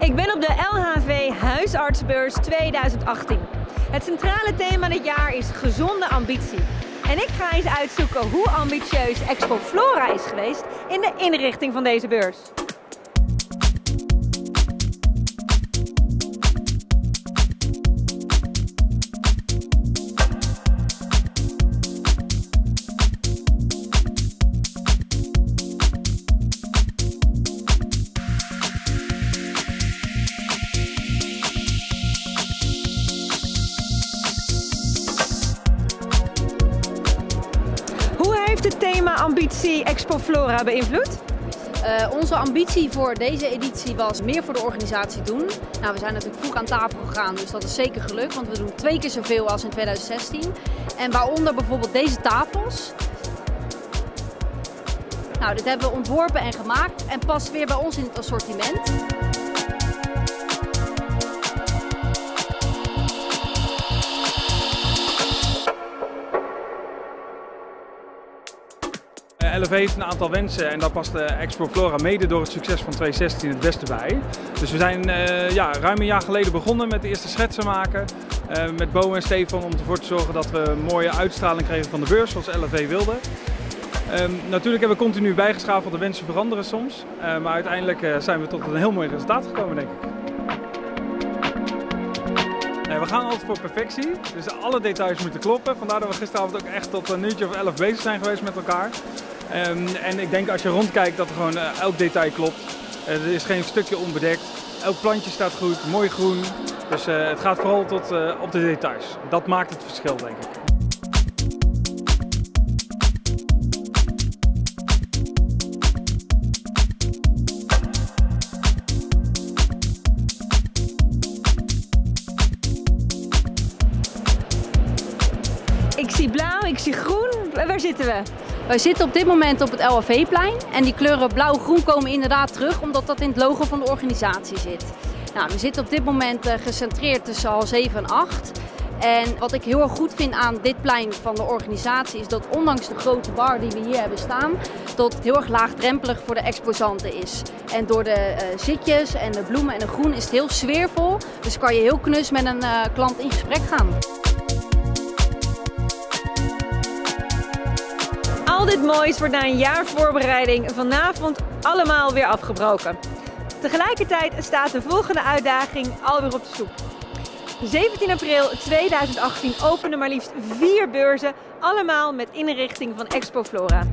Ik ben op de LHV Huisartsbeurs 2018. Het centrale thema dit jaar is gezonde ambitie. En ik ga eens uitzoeken hoe ambitieus Expo Flora is geweest in de inrichting van deze beurs. Heeft het thema ambitie Expo Flora beïnvloed? Uh, onze ambitie voor deze editie was meer voor de organisatie doen. Nou, we zijn natuurlijk vroeg aan tafel gegaan, dus dat is zeker gelukt, want we doen twee keer zoveel als in 2016. En waaronder bijvoorbeeld deze tafels. Nou, dit hebben we ontworpen en gemaakt en past weer bij ons in het assortiment. LV heeft een aantal wensen en daar past de Expo Flora mede door het succes van 2016 het beste bij. Dus we zijn uh, ja, ruim een jaar geleden begonnen met de eerste schetsen maken. Met Bo en Stefan om ervoor te zorgen dat we een mooie uitstraling kregen van de beurs zoals LV wilde. Um, natuurlijk hebben we continu bijgeschafeld, de wensen veranderen soms. Maar uiteindelijk zijn we tot een heel mooi resultaat gekomen denk ik. We gaan altijd voor perfectie, dus alle details moeten kloppen. Vandaar dat we gisteravond ook echt tot een uurtje of elf bezig zijn geweest met elkaar. Um, en ik denk als je rondkijkt dat er gewoon uh, elk detail klopt. Uh, er is geen stukje onbedekt. Elk plantje staat goed, mooi groen. Dus uh, het gaat vooral tot op de details. Dat maakt het verschil denk ik. Zie blauw, ik zie groen. Waar zitten we? Wij zitten op dit moment op het LHV-plein en die kleuren blauw-groen komen inderdaad terug omdat dat in het logo van de organisatie zit. Nou, we zitten op dit moment uh, gecentreerd tussen hal 7 en 8. En wat ik heel erg goed vind aan dit plein van de organisatie is dat ondanks de grote bar die we hier hebben staan, dat het heel erg laagdrempelig voor de exposanten is. En door de uh, zitjes en de bloemen en de groen is het heel sfeervol. Dus kan je heel knus met een uh, klant in gesprek gaan. Al dit moois wordt na een jaar voorbereiding vanavond allemaal weer afgebroken. Tegelijkertijd staat de volgende uitdaging alweer op de stoep. 17 april 2018 openen maar liefst vier beurzen, allemaal met inrichting van Expo Flora.